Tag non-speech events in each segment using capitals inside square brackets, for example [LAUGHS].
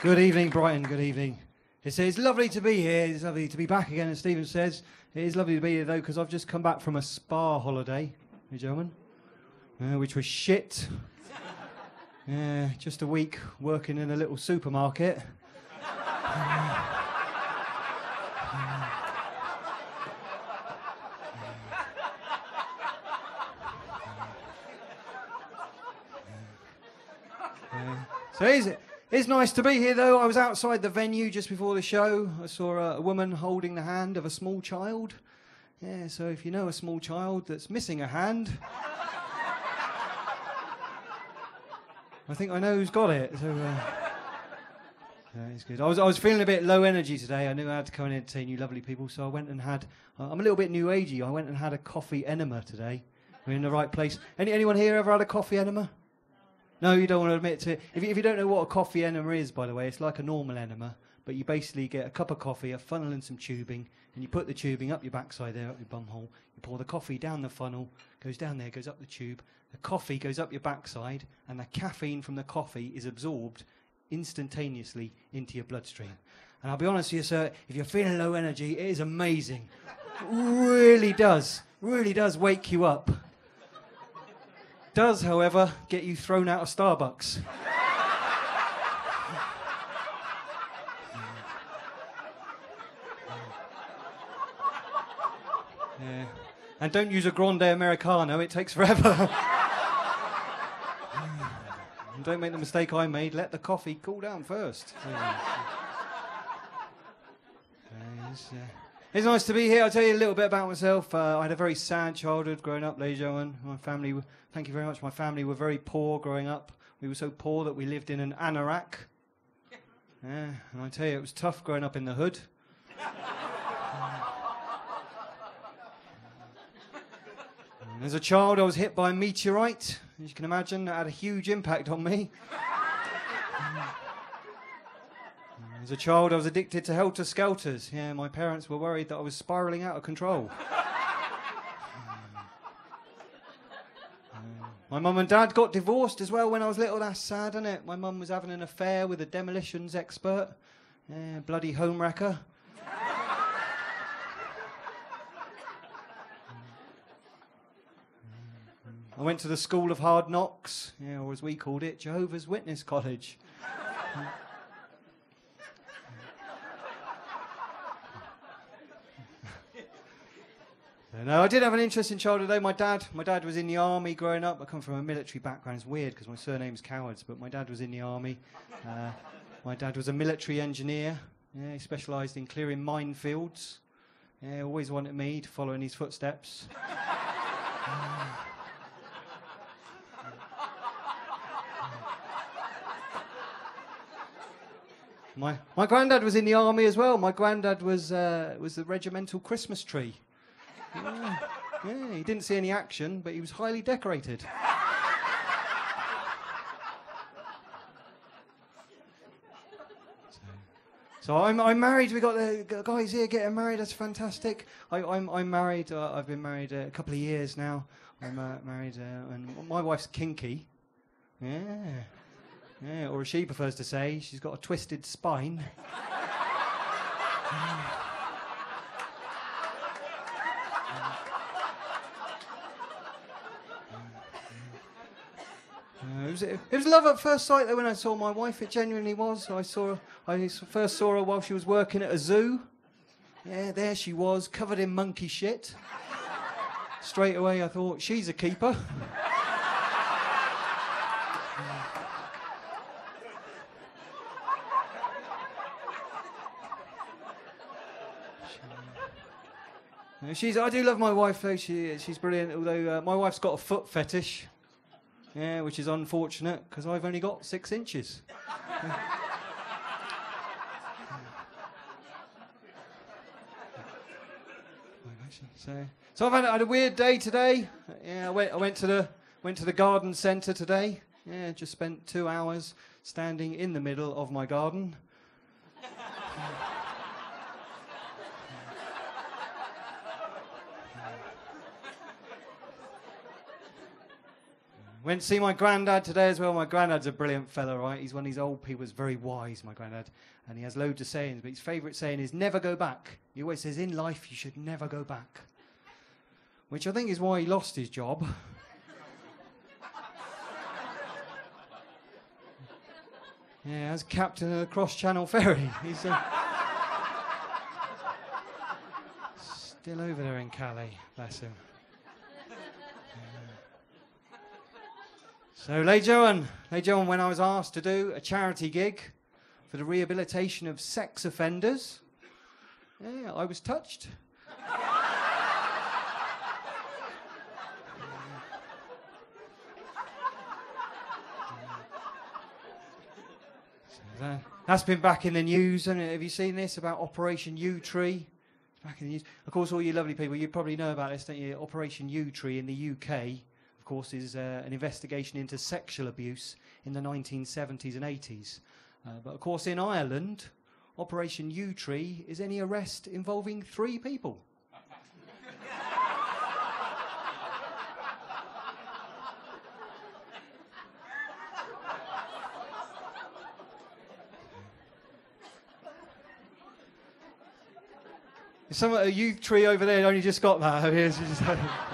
Good evening, Brighton. Good evening. It's, it's lovely to be here. It's lovely to be back again, as Stephen says. It is lovely to be here, though, because I've just come back from a Spar holiday, you gentlemen, uh, which was shit. Just a week working in a little supermarket. So it's, it's nice to be here, though. I was outside the venue just before the show. I saw a, a woman holding the hand of a small child. Yeah, so if you know a small child that's missing a hand, I think I know who's got it. So, uh, yeah, it's good. I was, I was feeling a bit low energy today. I knew I had to come and entertain you lovely people, so I went and had. Uh, I'm a little bit new agey. I went and had a coffee enema today. We're in the right place. Any, anyone here ever had a coffee enema? No, you don't want to admit to it. If you, if you don't know what a coffee enema is, by the way, it's like a normal enema, but you basically get a cup of coffee, a funnel, and some tubing, and you put the tubing up your backside there, up your bum hole. You pour the coffee down the funnel, goes down there, goes up the tube. The coffee goes up your backside, and the caffeine from the coffee is absorbed instantaneously into your bloodstream. And I'll be honest with you, sir, if you're feeling low energy, it is amazing. really does, really does wake you up does, however, get you thrown out of Starbucks. yeah. And don't use a Grande Americano, it takes forever. and don't make the mistake I made, let the coffee cool down first. It's, uh, it's nice to be here. I'll tell you a little bit about myself. Uh, I had a very sad childhood growing up, gentlemen. My family Thank you very much. My family were very poor growing up. We were so poor that we lived in an anorak. Yeah, and I tell you, it was tough growing up in the hood. [LAUGHS] As a child, I was hit by a meteorite. As you can imagine, that had a huge impact on me. Mm, as a child, I was addicted to helter skelters. Yeah, my parents were worried that I was spiraling out of control. [LAUGHS] Mm. Mm. My mum and dad got divorced as well when I was little. That's sad, isn't it? My mum was having an affair with a demolitions expert. Yeah, bloody homewrecker. I went to the School of Hard Knocks, yeah, or as we called it, Jehovah's Witness College. No, I did have an interesting childhood though. My dad, my dad was in the army growing up. I come from a military background. It's weird because my surname's Cowards, but my dad was in the army. Uh, my dad was a military engineer. Yeah, he specialised in clearing minefields. Yeah, always wanted me to follow in his footsteps. [SIGHS] my my granddad was in the army as well. My granddad was uh, was the regimental Christmas tree. Yeah. yeah, he didn't see any action, but he was highly decorated. [LAUGHS] So I'm, I'm married. We got the guys here getting married. That's fantastic. I, am I'm, I'm married. Uh, I've been married uh, a couple of years now. I'm uh, married, uh, and my wife's kinky. Yeah, yeah. Or as she prefers to say, she's got a twisted spine. [LAUGHS] it, was, it was love at first sight though when I saw my wife. It genuinely was. I saw I first saw her while she was working at a zoo. Yeah, there she was, covered in monkey shit. Straight away, I thought she's a keeper. She's. I do love my wife though. She, she's brilliant. Although uh, my wife's got a foot fetish. Yeah, which is unfortunate because I've only got six inches. [LAUGHS] so, so I've had, had, a weird day today. Yeah, I went, I went to the went to the garden centre today. Yeah, just spent two hours standing in the middle of my garden. Went to see my granddad today as well. My granddad's a brilliant fella, right? He's one of these old people who's very wise, my granddad. And he has loads of sayings, but his favourite saying is never go back. He always says, in life, you should never go back. Which I think is why he lost his job. [LAUGHS] yeah, as captain of the cross channel ferry. [LAUGHS] He's uh, still over there in Calais, bless him. So, on, later on, when I was asked to do a charity gig for the rehabilitation of sex offenders, yeah, I was touched. So that, has been back in the news. And have you seen this about Operation U Yewtree? Back in the news. Of course, all you lovely people, you probably know about this, don't you? Operation Yewtree in the UK course, is uh, an investigation into sexual abuse in the 1970s and 80s. Uh, but of course, in Ireland, Operation Yewtree is any arrest involving three people. Some a Yewtree over there only just got that. [LAUGHS]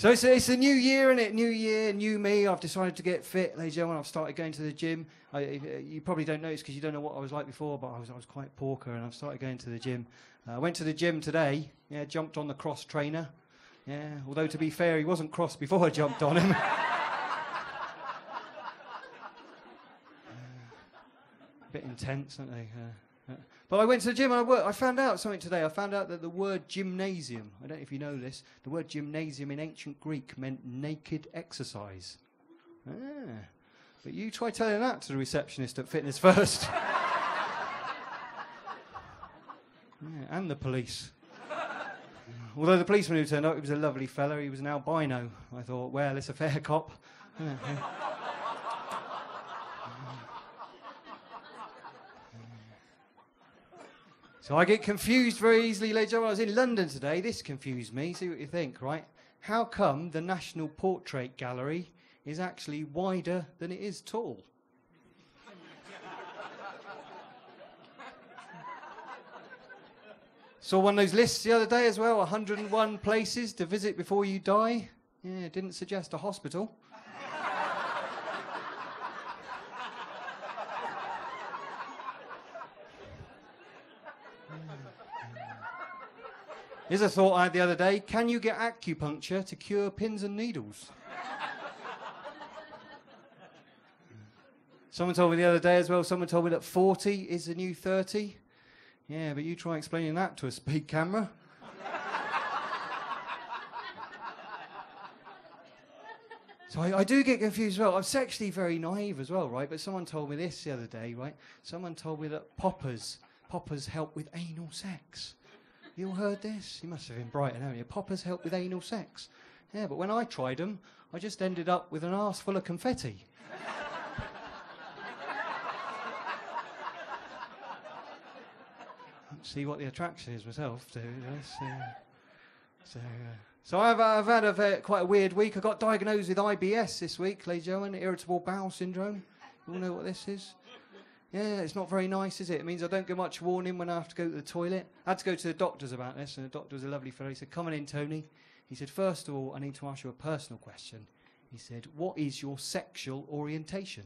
So it's, it's a new year, and it? New year, new me. I've decided to get fit, ladies and gentlemen. I've started going to the gym. I, you probably don't notice because you don't know what I was like before, but I was, I was quite porker, and I've started going to the gym. Uh, I went to the gym today. Yeah, jumped on the cross trainer. Yeah, although to be fair, he wasn't cross before I jumped on him. [LAUGHS] uh, bit intense, aren't they? Uh, but I went to the gym and I, worked, I found out something today. I found out that the word gymnasium, I don't know if you know this, the word gymnasium in ancient Greek meant naked exercise. Ah. But you try telling that to the receptionist at Fitness First. [LAUGHS] yeah, and the police. Although the policeman who turned up, he was a lovely fellow. He was an albino. I thought, well, it's a fair cop. [LAUGHS] So I get confused very easily later. I was in London today. This confused me. See what you think, right? How come the National Portrait Gallery is actually wider than it is tall? [LAUGHS] Saw one of those lists the other day as well 101 places to visit before you die. Yeah, didn't suggest a hospital. Here's a thought I had the other day. Can you get acupuncture to cure pins and needles? [LAUGHS] someone told me the other day as well, someone told me that 40 is the new 30. Yeah, but you try explaining that to a speed camera. So I, I, do get confused as well. I'm sexually very naive as well, right? But someone told me this the other day, right? Someone told me that poppers, poppers help with anal sex. You all heard this? You must have been Brighton, haven't you? Poppers help with anal sex. Yeah, but when I tried them, I just ended up with an arse full of confetti. [LAUGHS] See what the attraction is myself. So, uh, so, uh, so I've, I've had a, quite a weird week. I got diagnosed with IBS this week, and gentlemen, irritable bowel syndrome. You all know what this is? Yeah, it's not very nice, is it? It means I don't get much warning when I have to go to the toilet. I had to go to the doctors about this, and the doctor was a lovely fellow. He said, Come on in, Tony. He said, First of all, I need to ask you a personal question. He said, What is your sexual orientation?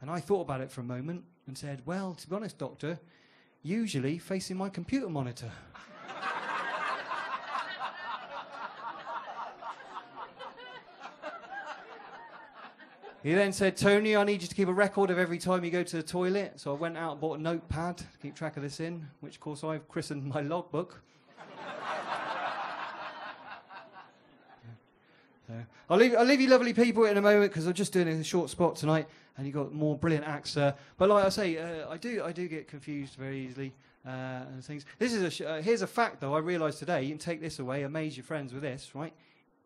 And I thought about it for a moment and said, Well, to be honest, doctor, usually facing my computer monitor. [LAUGHS] He then said, Tony, I need you to keep a record of every time you go to the toilet. So I went out and bought a notepad to keep track of this in, which, of course, I've christened my logbook. [LAUGHS] so I'll, leave, I'll leave you lovely people in a moment because I'm just doing a short spot tonight and you've got more brilliant acts. Uh, but like I say, uh, I, do, I do get confused very easily. Uh, and things. This is a sh- uh, here's a fact though. I realised today. You can take this away, amaze your friends with this, right?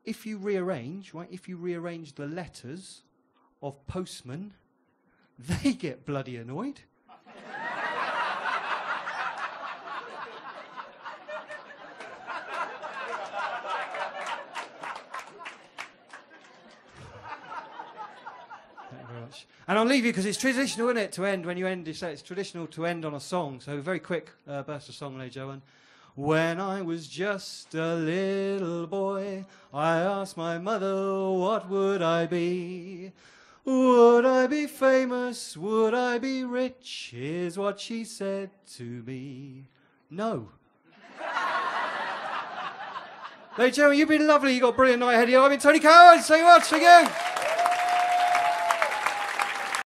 If you rearrange, right? If you rearrange the letters of postmen, [LAUGHS] they get bloody annoyed. [LAUGHS] And I'll leave you because it's traditional, isn't it, to end when you end? You say it's traditional to end on a song. So very quick uh, burst of song, Lay Joan. When I was just a little boy, I asked my mother, what would I be? Would I be famous? Would I be rich? Is what she said to me. No. Lady Joan, you've been lovely. You've got a brilliant night ahead of you. I've been Tony Cowards. Say what? Thank you.